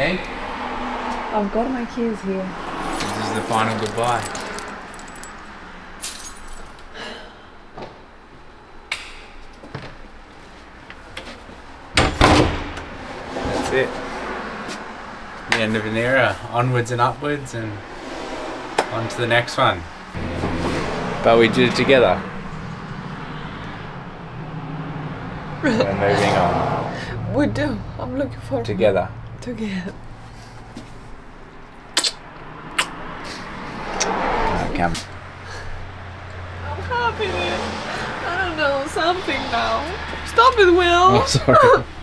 Okay? I've got my keys here. This is the final goodbye. That's it. The end of an era. Onwards and upwards and on to the next one. But we did it together. We're moving on. We do. I'm looking for Together. Together. Come. I'm happy. I don't know something now. Stop it, Will. Oh, sorry.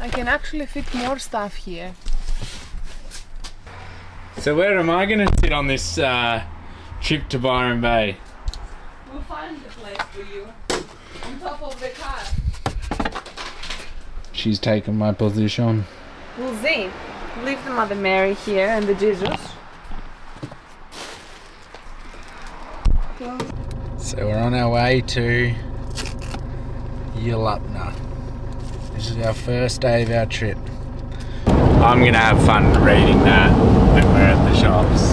I can actually fit more stuff here. So where am I going to sit on this uh, trip to Byron Bay? We'll find a place for you. On top of the car. She's taken my position. We'll see. Leave the Mother Mary here and the Jesus. So we're on our way to Ulupna. This is our first day of our trip. I'm gonna have fun reading that when we're at the shops.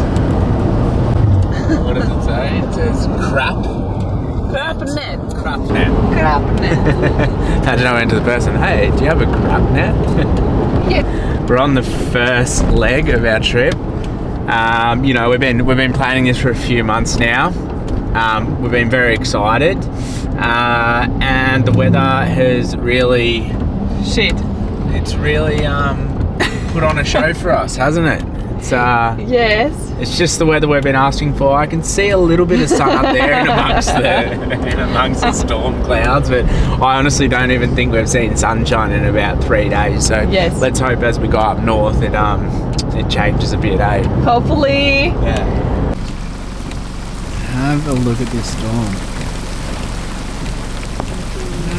what does it say? It says crap. Crap net. Crap net. Crap net. Imagine I went to the person, hey, do you have a crap net? yeah. We're on the first leg of our trip. Um, you know, we've been we've been planning this for a few months now. Um, we've been very excited, uh, and the weather has really Shit. it's really um, put on a show for us, hasn't it? It's uh, Yes. it's just the weather we've been asking for. I can see a little bit of sun up there in amongst the in amongst the storm clouds, but I honestly don't even think we've seen sunshine in about three days. So Yes. let's hope as we go up north it um it changes a bit, eh? Hopefully. Yeah. Have a look at this storm.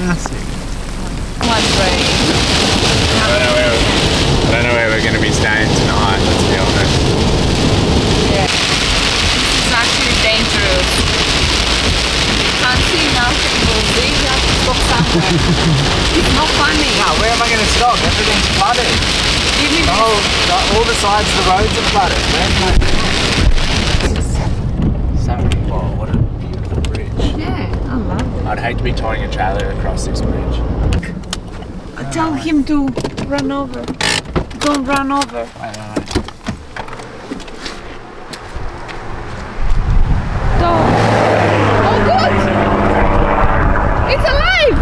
Massive. One rain. I don't know where I don't know where we're gonna be staying tonight. Let's be honest. Yeah. It's actually dangerous. Can't see nothing. We'll see. Have to stop somewhere. it's not funny. Now, where am I gonna stop? Everything's flooded. Give me Oh, all the sides of the roads are flooded. Oh, what a beautiful bridge. Yeah, I love it. I'd hate to be towing a trailer across this bridge. it. Tell him to run over. Don't run over. Don't. Oh, good! It's alive!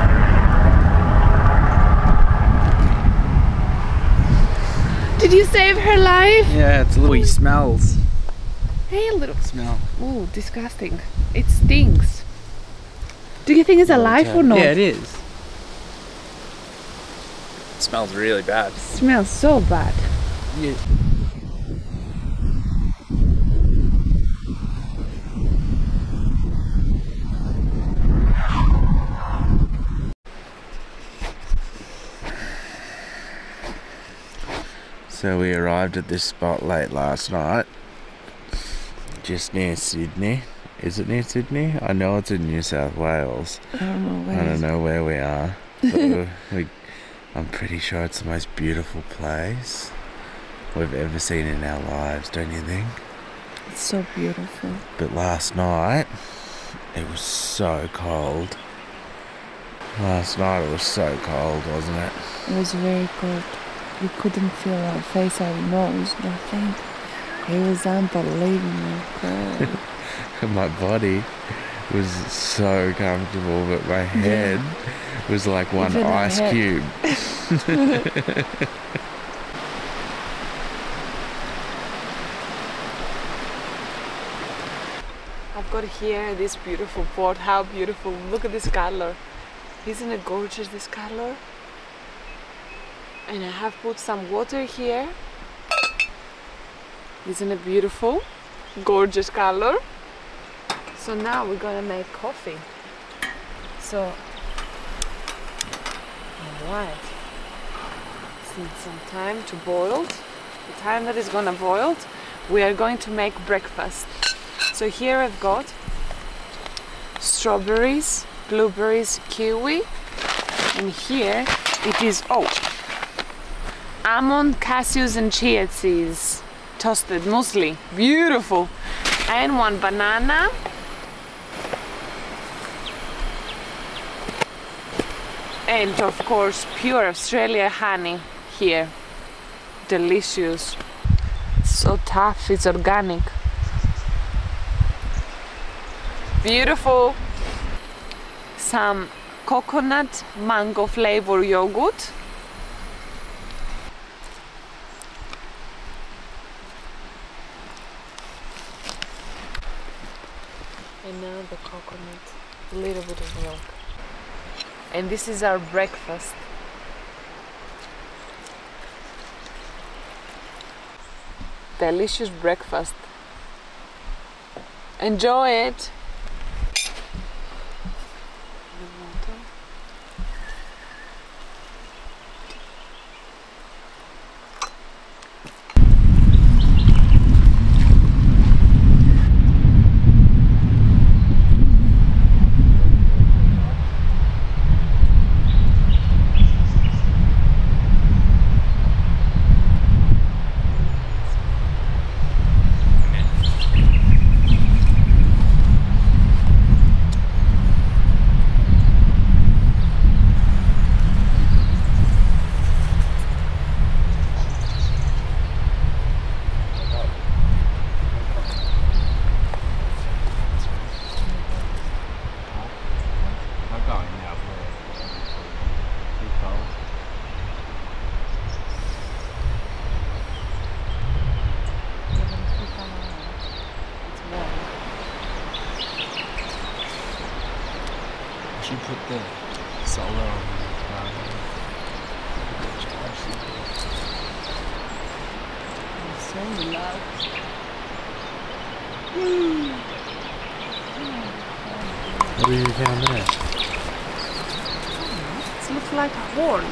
Did you save her life? Yeah, it's a little. smells. Hey, little. Smell. Oh, disgusting. It stinks. Do you think it's alive or not? Yeah, it is. It smells really bad. smells so bad. Yeah. So we arrived at this spot late last night, just near Sydney. Is it near Sydney? I know it's in New South Wales. I don't know I where. don't know where we are. But we, we, I'm pretty sure it's the most beautiful place we've ever seen in our lives, don't you think? It's so beautiful. But last night, it was so cold. Last night it was so cold, wasn't it? It was very cold. We couldn't feel our face, our nose, nothing. It was unbelievably cold. My body was so comfortable, but my head was like one Even ice cube. I've got here this beautiful port. How beautiful. Look at this color. Isn't it gorgeous, this color? And I have put some water here. Isn't it beautiful? Gorgeous color. So now we're gonna make coffee. So, alright. It's need some time to boil. The time that is gonna boil, we are going to make breakfast. So here I've got strawberries, blueberries, kiwi, and here it is oh, almond, cashews, and chia seeds, toasted muesli, beautiful, and one banana. And of course, pure Australia honey here. Delicious. So tough, it's organic. Beautiful. Some coconut mango flavor yogurt. And now the coconut, a little bit of milk. And this is our breakfast. Delicious breakfast. Enjoy it. The water. I'm going now. Too cold. It's warm. I should put the solar on the car. It's so loud. What have you found there? It looks like a horn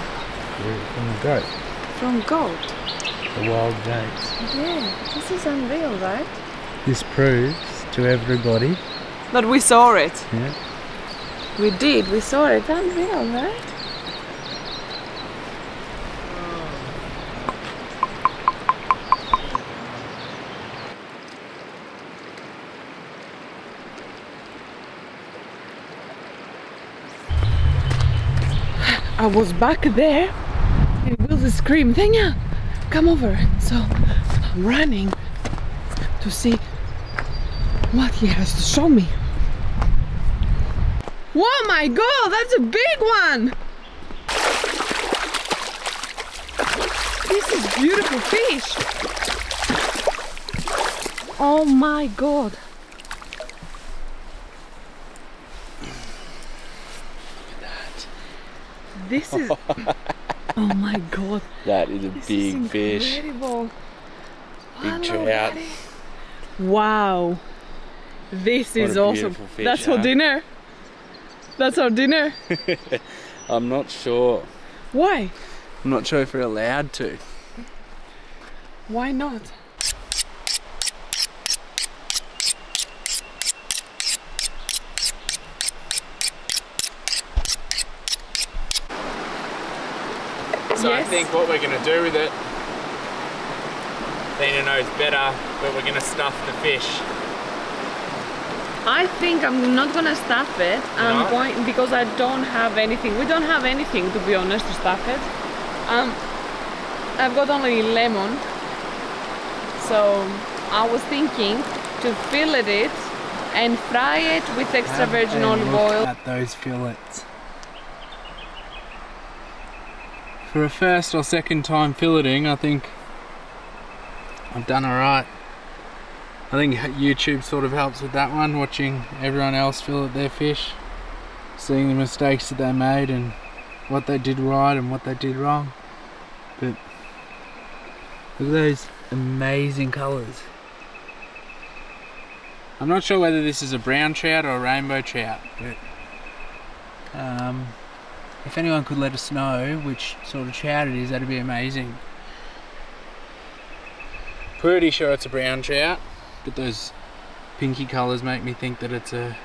From the goat. from goat. The wild goats. Yeah, this is unreal, right? This proves to everybody. that we saw it. Yeah. We did. We saw it. Unreal, right? I was back there and Will screamed, Thenia, come over. So I'm running to see what he has to show me. Oh my god, that's a big one! This is beautiful fish. Oh my god. Look at that This is. oh my god. That is a This big is fish. incredible. Big Hello, trout. Daddy. Wow. This What is awesome. fish, That's for dinner. That's our dinner. I'm not sure. Why? I'm not sure if we're allowed to. Why not? So I think what we're going to do with it, Dina knows better, but we're going to stuff the fish. I think I'm not gonna stuff it. I'm going because I don't have anything. We don't have anything to be honest to stuff it. Um, I've got only lemon, so I was thinking to fillet it and fry it with extra virgin olive oil. At those fillets. For a first or second time filleting, I think I've done alright. I think YouTube sort of helps with that one, watching everyone else fillet their fish, seeing the mistakes that they made and what they did right and what they did wrong. But look at those amazing colours. I'm not sure whether this is a brown trout or a rainbow trout, but um, if anyone could let us know which sort of trout it is, that'd be amazing. Pretty sure it's a brown trout, but those pinky colours make me think that it's a,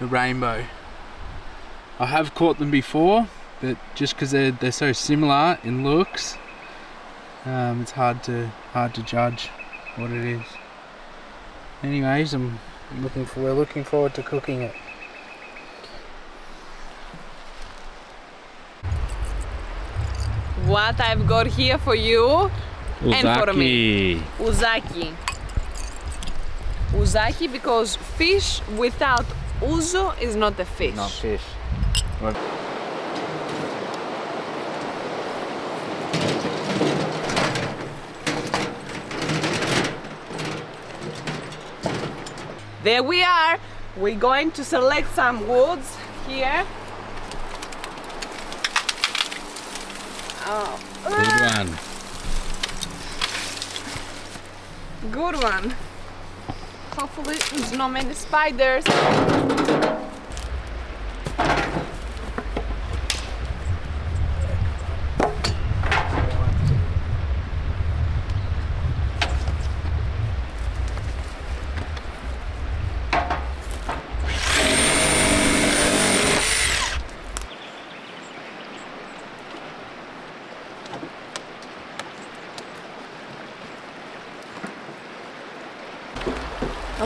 a rainbow. I have caught them before, but just because they're they're so similar in looks, um, it's hard to hard to judge what it is. Anyways, I'm looking for we're looking forward to cooking it. What I've got here for you, And for me. ouzaki. Ouzaki because fish without ouzo is not a fish. Not fish. There we are. We're going to select some woods here. Oh. Good one. Good one. Hopefully there's not many spiders.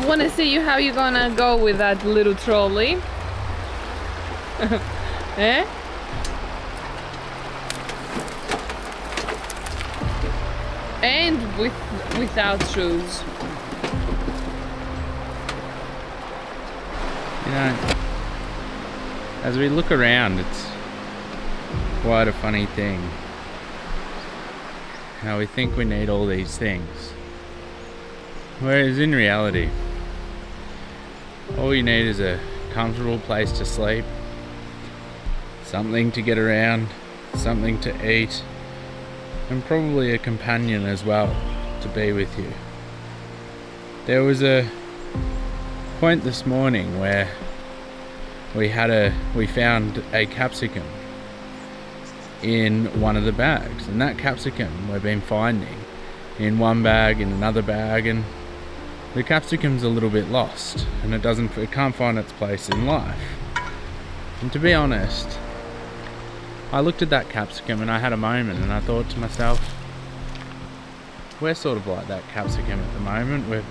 Want to see you how you're gonna go with that little trolley. eh? And with without shoes. You know, as we look around, it's quite a funny thing. How we think we need all these things. Whereas in reality, all you need is a comfortable place to sleep, something to get around, something to eat, and probably a companion as well to be with you. There was a point this morning where we had a we found a capsicum in one of the bags and that capsicum we've been finding in one bag in another bag and the capsicum's a little bit lost and it doesn't it can't find its place in life. And to be honest I looked at that capsicum and I had a moment and I thought to myself we're sort of like that capsicum at the moment. We've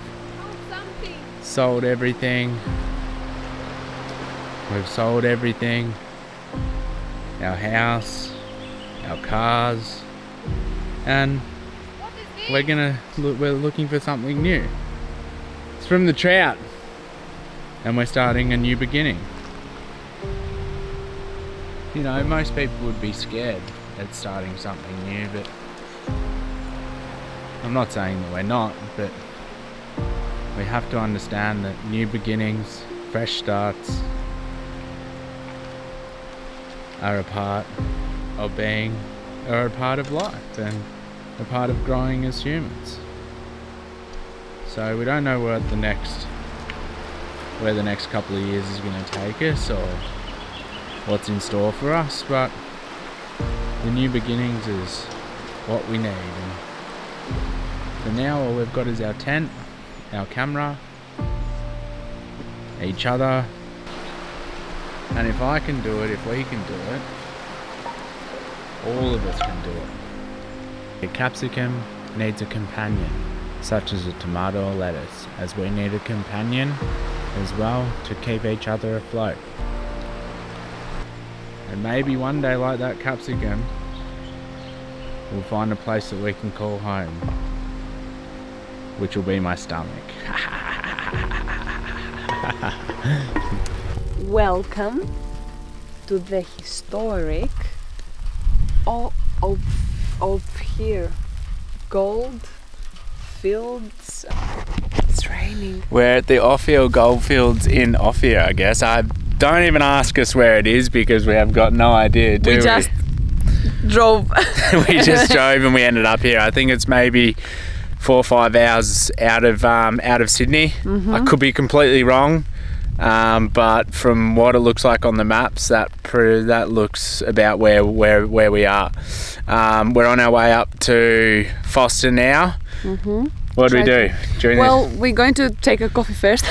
sold everything. We've sold everything. Our house our cars. And we're gonna we're looking for something new from the trout. And we're starting a new beginning. You know, most people would be scared at starting something new, but I'm not saying that we're not, but we have to understand that new beginnings, fresh starts, are a part of being, are a part of life and a part of growing as humans. So we don't know what the next where the next couple of years is going to take us or what's in store for us, but the new beginnings is what we need. And for now, all we've got is our tent, our camera, each other, and if I can do it, if we can do it, all of us can do it. A capsicum needs a companion such as a tomato or lettuce, as we need a companion as well to keep each other afloat. And maybe one day, like that capsicum, we'll find a place that we can call home, which will be my stomach. Welcome to the historic of, of, of here gold fields. It's raining. We're at the Ophir Goldfields in Ophir, I guess. I don't even ask us where it is because we have got no idea, do we? we? just drove. we just drove and we ended up here. I think it's maybe four or five hours out of um, out of Sydney. Mm -hmm. I could be completely wrong. Um, but from what it looks like on the maps, that that looks about where where where we are. Um, we're on our way up to Forster now. Mm-hmm. What do we do? well, we're going to take a coffee first.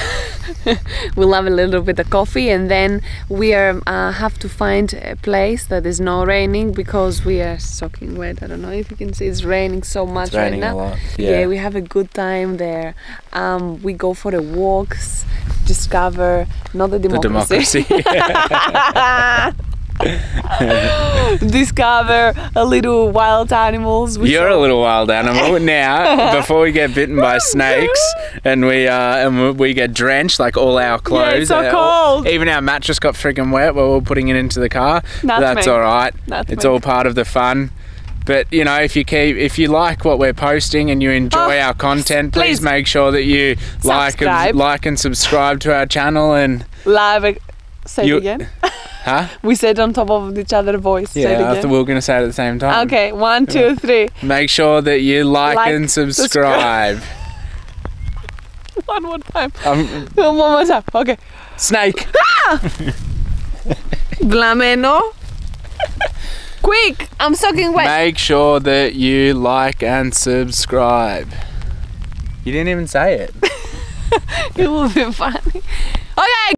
we'll have a little bit of coffee and then we are uh, have to find a place that is not raining because we are soaking wet. I don't know if you can see it's raining so much right raining a now. lot. Yeah. Yeah. we have a good time there. Um, we go for the walks, discover not the The democracy, democracy. discover a little wild animals. You're a little wild animal now. Before we get bitten by snakes and we uh, and we- get drenched, like all our clothes, Yeah, it's so uh, cold. Even our mattress got freaking wet while we were putting it into the car. That's That's me. all right. That's it's me. all part of the fun. But you know, if you keep, if you like what we're posting and you enjoy Oh, our content, please, please make sure that you like and like and subscribe to our channel. And live. Say You- it again. huh? We said on top of each other voice. Say it Yeah, I thought we were gonna say it at the same time. Okay, one, two, three. Make sure that you like, Like, and subscribe. One more time. um, One more time. Okay. snake. Blameno. Quick! I'm soaking wet. Make sure that you like and subscribe. You didn't even say it. It will be funny. Okay,